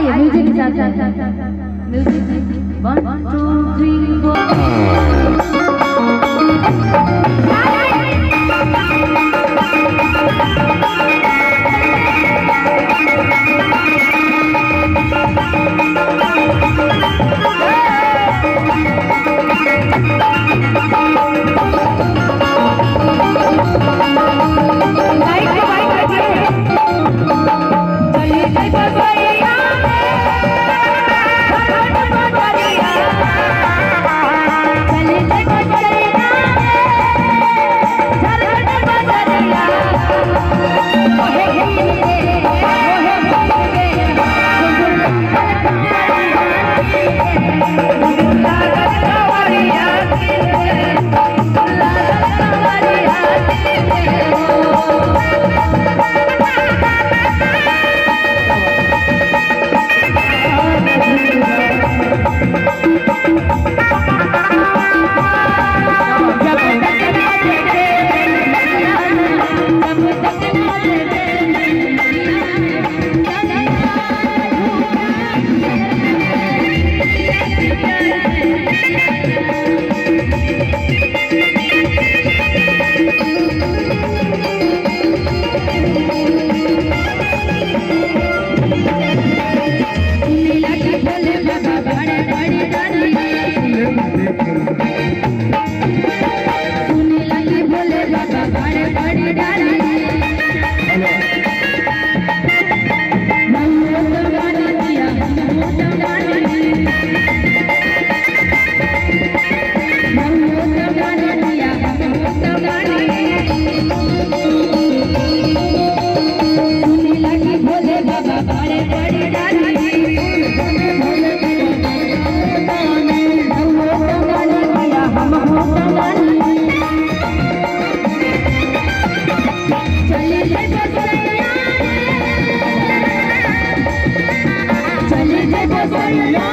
हैं सब लोग आइए म्यूजिक के साथ साथ म्यूजिक वन चले yeah.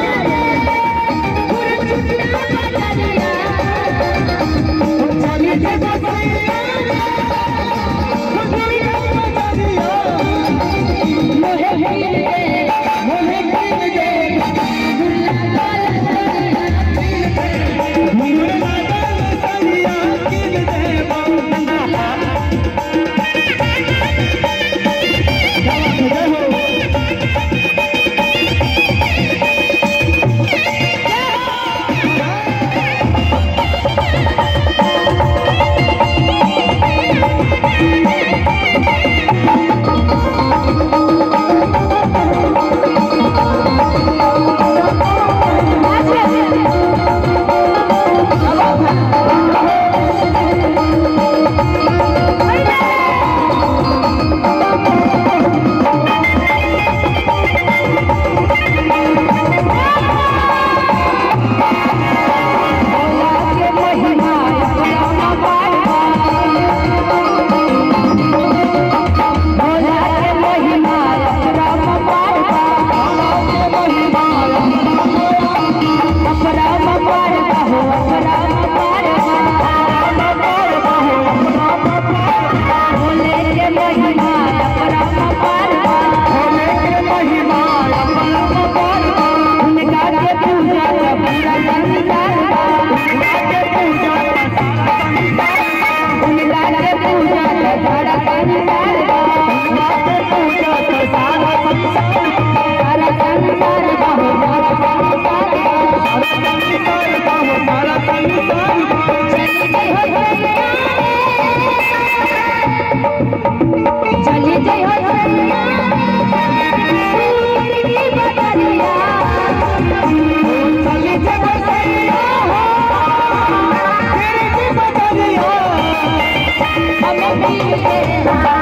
हम दिल के